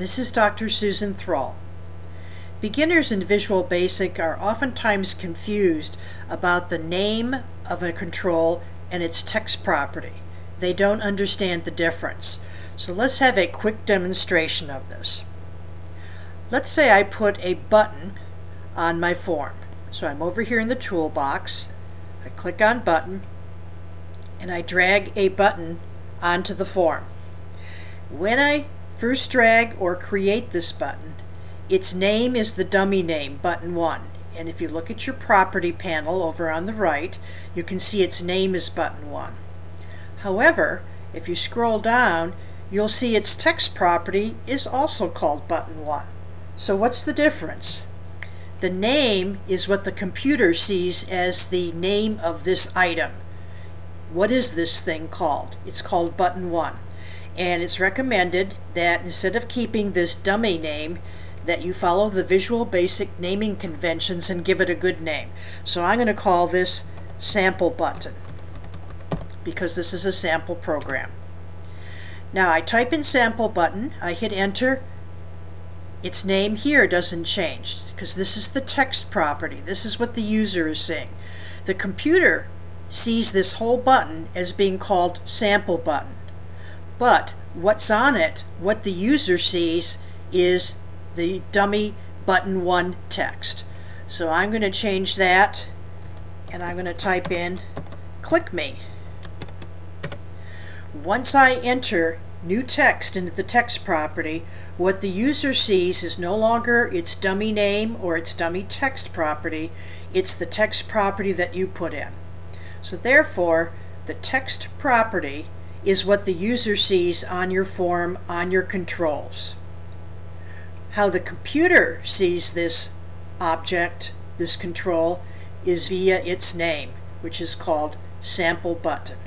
This is Dr. Susan Thrall. Beginners in Visual Basic are oftentimes confused about the name of a control and its text property. They don't understand the difference. So let's have a quick demonstration of this. Let's say I put a button on my form. So I'm over here in the toolbox. I click on button and I drag a button onto the form. When I first drag or create this button, its name is the dummy name, button 1. And if you look at your property panel over on the right, you can see its name is button 1. However, if you scroll down, you'll see its text property is also called button 1. So what's the difference? The name is what the computer sees as the name of this item. What is this thing called? It's called button 1. And it's recommended that instead of keeping this dummy name, that you follow the Visual Basic naming conventions and give it a good name. So I'm going to call this sample button because this is a sample program. Now I type in sample button, I hit enter, its name here doesn't change because this is the text property. This is what the user is seeing. The computer sees this whole button as being called sample button. But what's on it, what the user sees, is the dummy button 1 text. So I'm going to change that and I'm going to type in click me. Once I enter new text into the text property, what the user sees is no longer its dummy name or its dummy text property, it's the text property that you put in. So therefore, the text property is what the user sees on your form, on your controls. How the computer sees this object, this control, is via its name, which is called sample button.